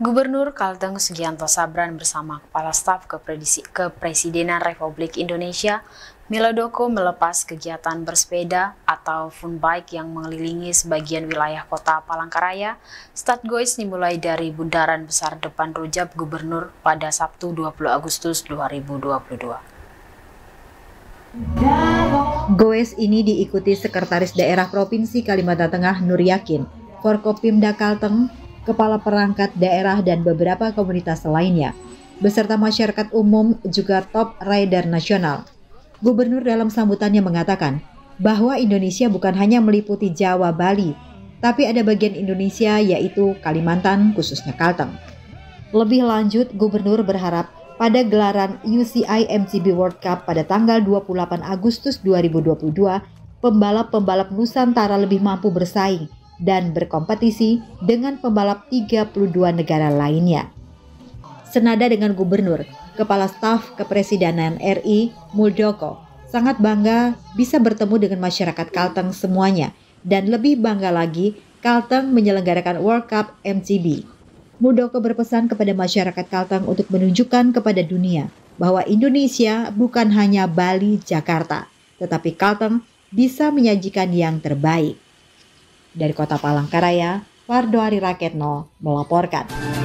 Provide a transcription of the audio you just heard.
Gubernur Kalteng Sugianto Sabran bersama Kepala Staf Kepresidenan Republik Indonesia Milodoko melepas kegiatan bersepeda atau fun bike yang mengelilingi sebagian wilayah kota Palangkaraya. Start Goes dimulai dari bundaran besar depan Rujab Gubernur pada Sabtu 20 Agustus 2022. Goes ini diikuti Sekretaris Daerah Provinsi Kalimantan Tengah Nur Yakin, Forkopimda Kalteng, kepala perangkat daerah dan beberapa komunitas lainnya, beserta masyarakat umum juga top rider nasional. Gubernur dalam sambutannya mengatakan bahwa Indonesia bukan hanya meliputi Jawa, Bali, tapi ada bagian Indonesia yaitu Kalimantan, khususnya Kalteng. Lebih lanjut, Gubernur berharap pada gelaran UCI MCB World Cup pada tanggal 28 Agustus 2022, pembalap-pembalap Nusantara lebih mampu bersaing dan berkompetisi dengan pembalap 32 negara lainnya. Senada dengan gubernur, Kepala Staf Kepresidenan RI Muldoko sangat bangga bisa bertemu dengan masyarakat Kalteng semuanya dan lebih bangga lagi Kalteng menyelenggarakan World Cup MCB. Muldoko berpesan kepada masyarakat Kalteng untuk menunjukkan kepada dunia bahwa Indonesia bukan hanya Bali, Jakarta, tetapi Kalteng bisa menyajikan yang terbaik. Dari kota Palangkaraya, Wardo Ari Raketno melaporkan.